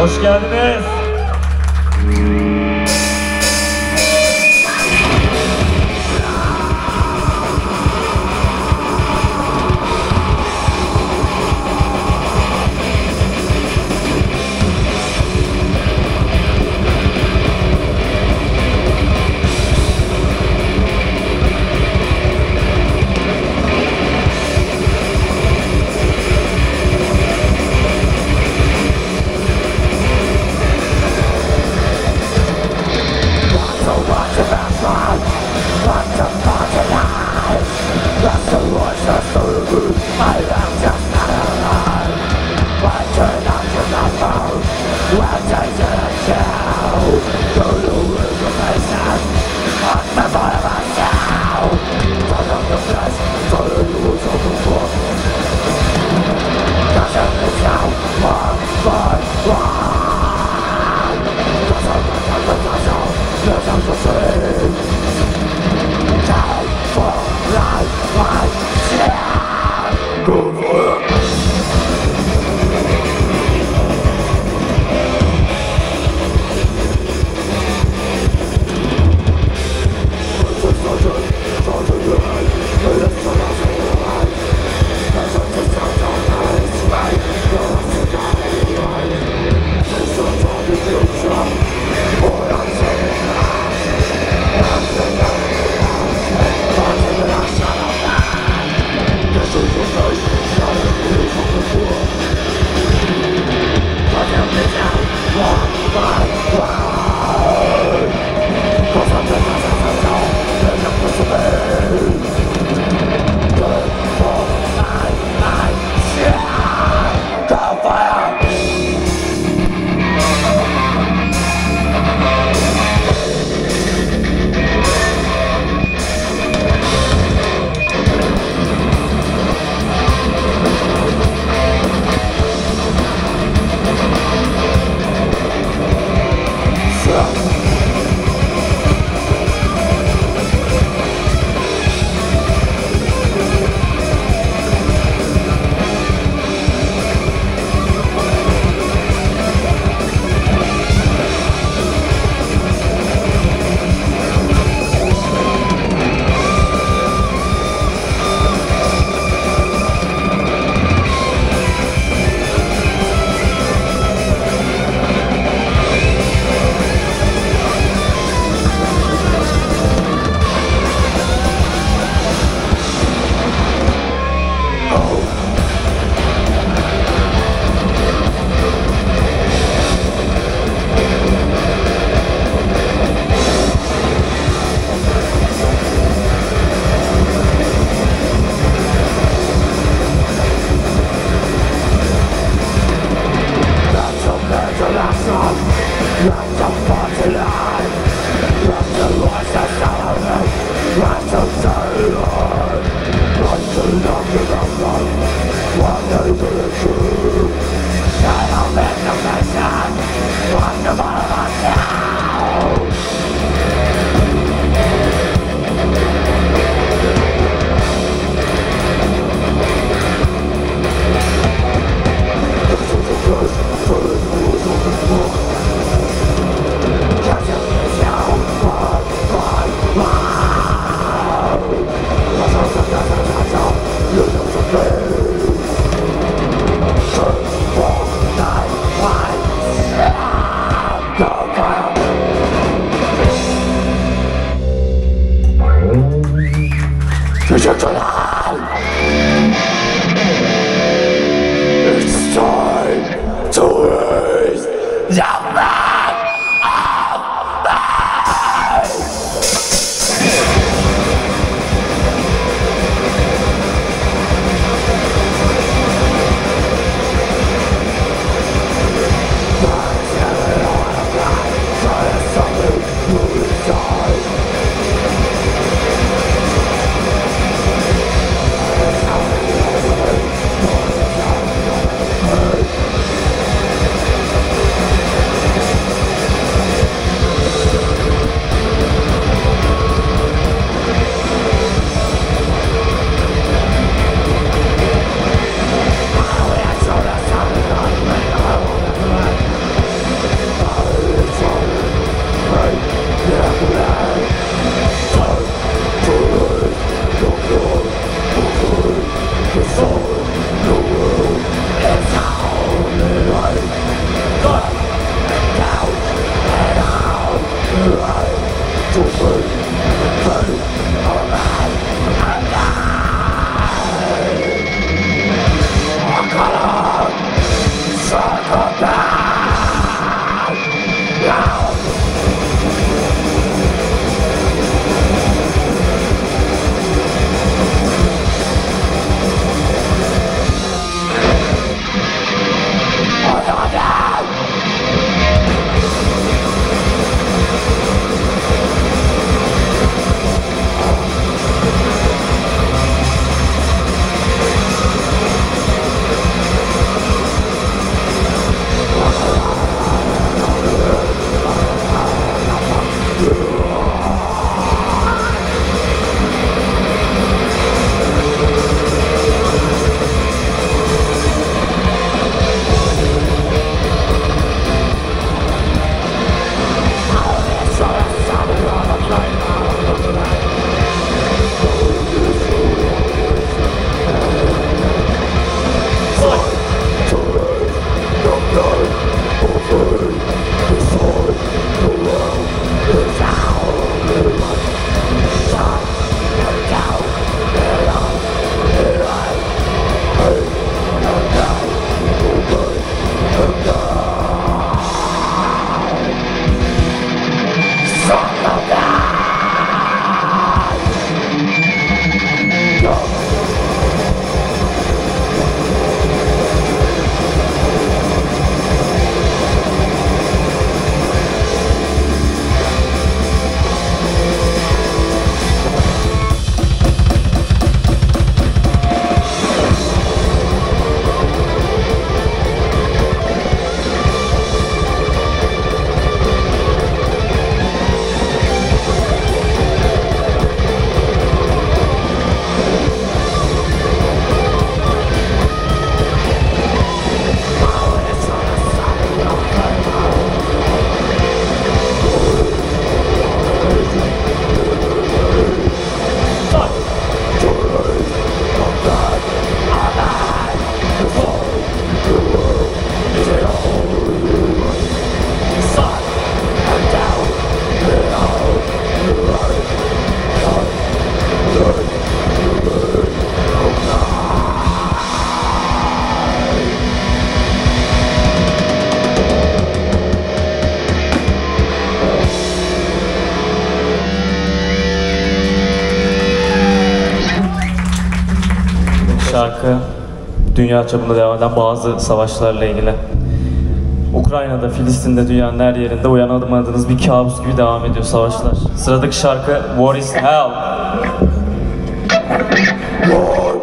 Hoş geldiniz. I am just not alive. But turn off your phone. Well Light of battle It's time dünya çapında devam eden bazı savaşlarla ilgili. Ukrayna'da, Filistin'de, dünyanın her yerinde uyanamadığınız bir kabus gibi devam ediyor savaşlar. Sıradaki şarkı War is Hell. War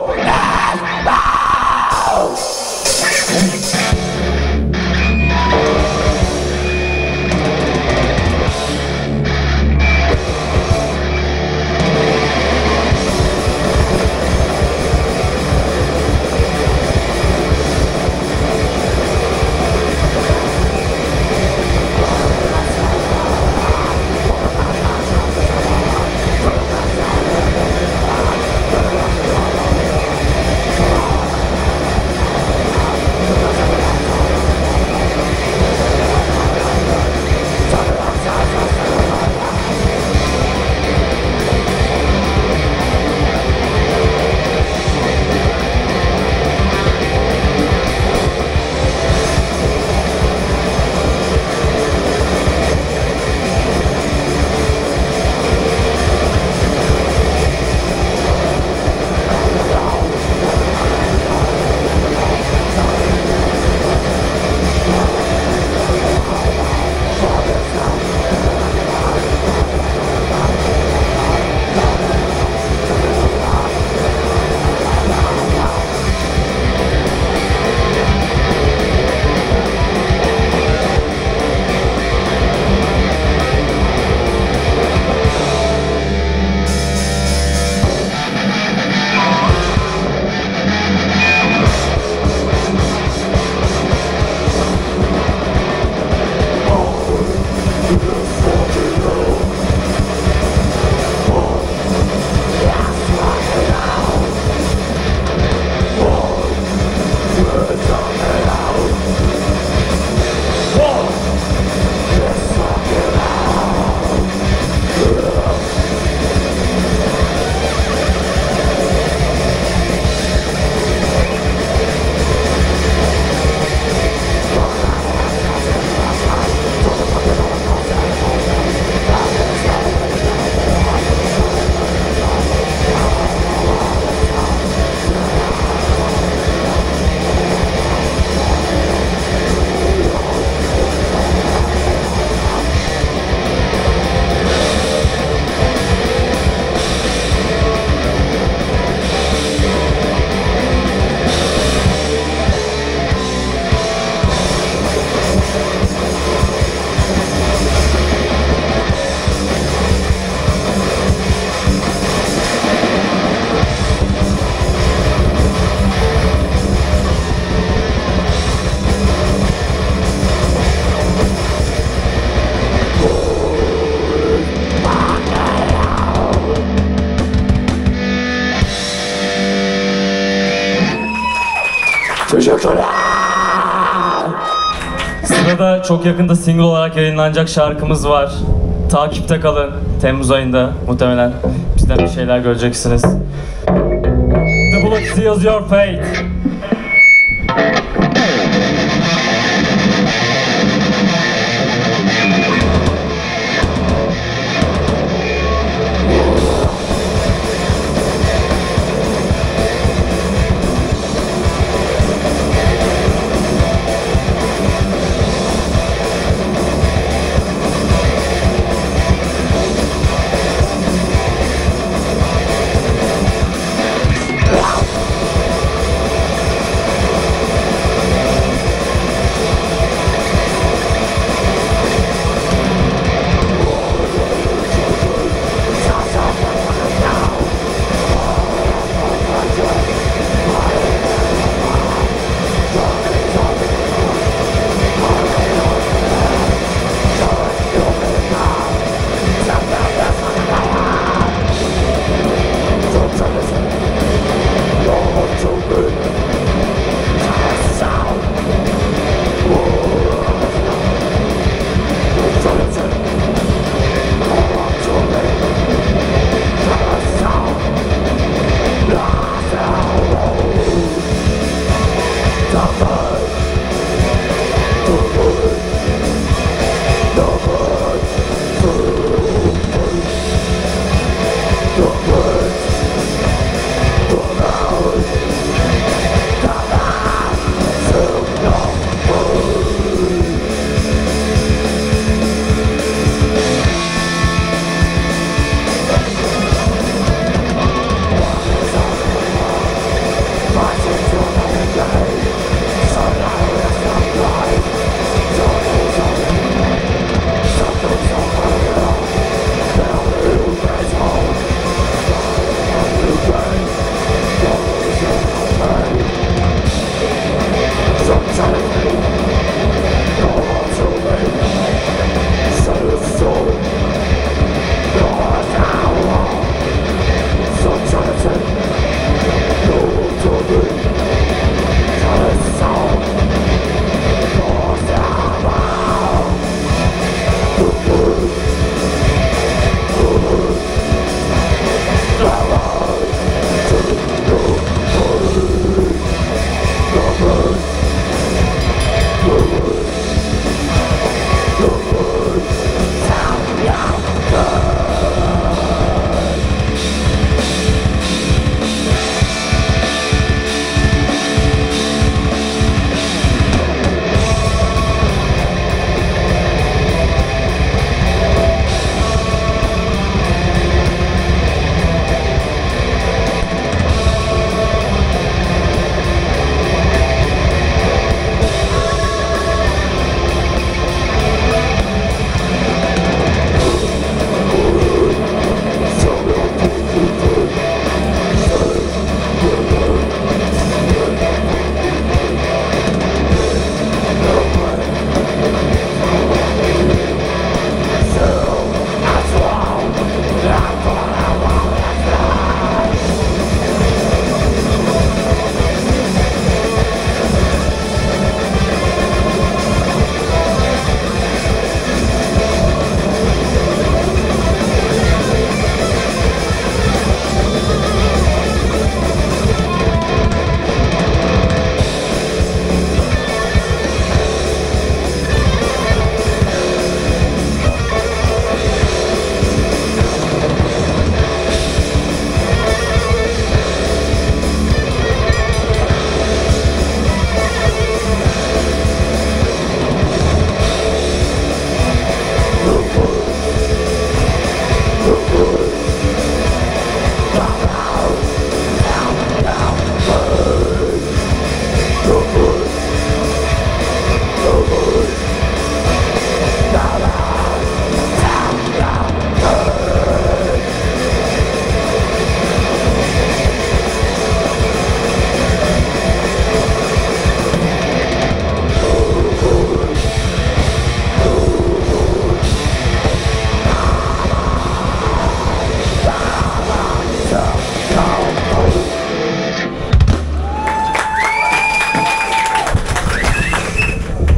Sırada çok yakında single olarak yayınlanacak şarkımız var. Takipte kalın. Temmuz ayında muhtemelen bizden bir şeyler göreceksiniz. The Bullet Seals Your Fate.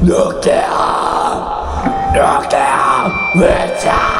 Look down! Look Nuclear! Nuclear! Winter!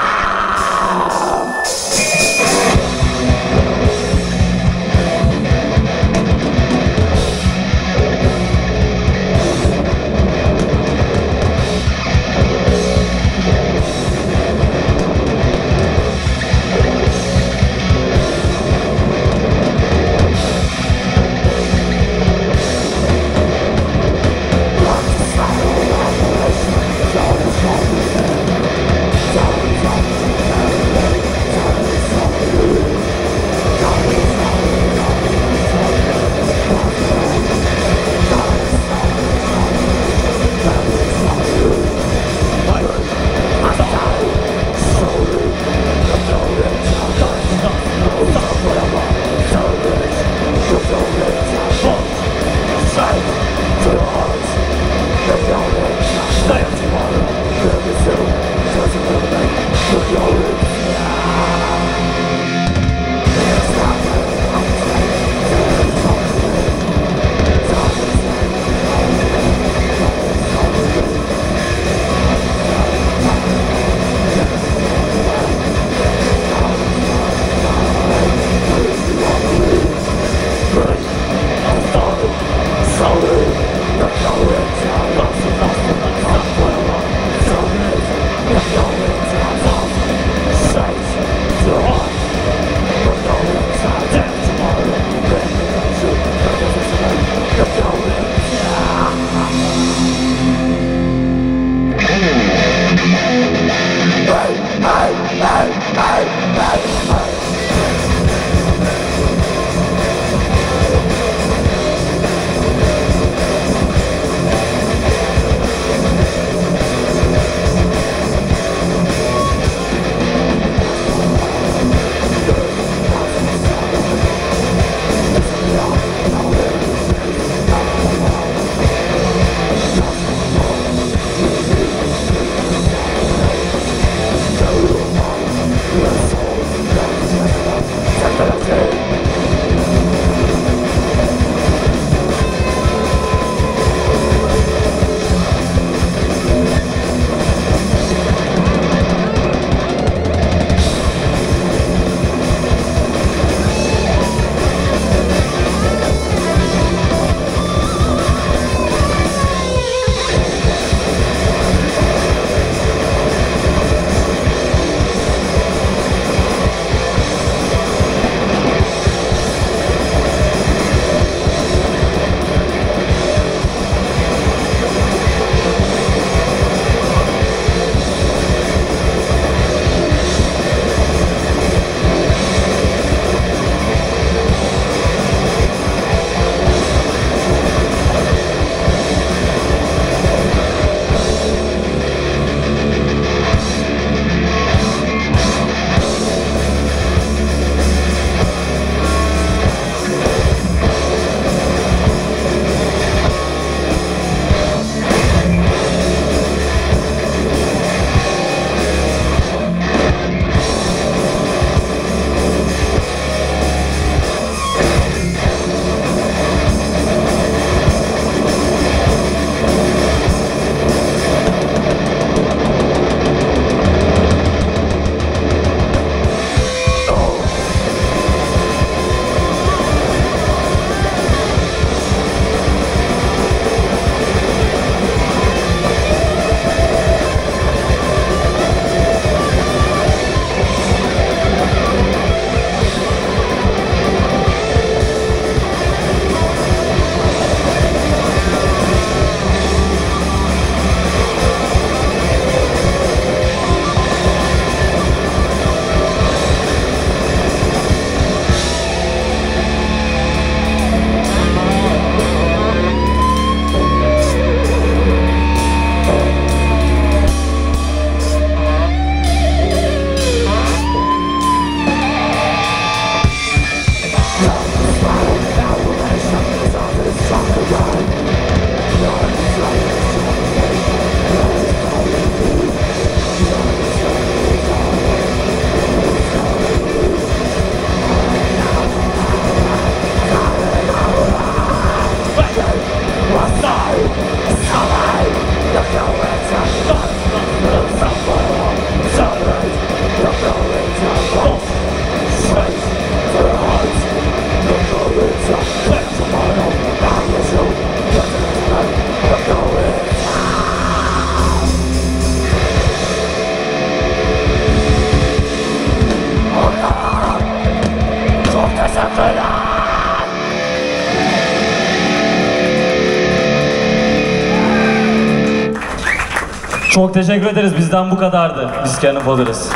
Çok teşekkür ederiz. Bizden bu kadardı. Biz Cannon Fodder'ız.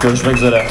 Görüşmek üzere.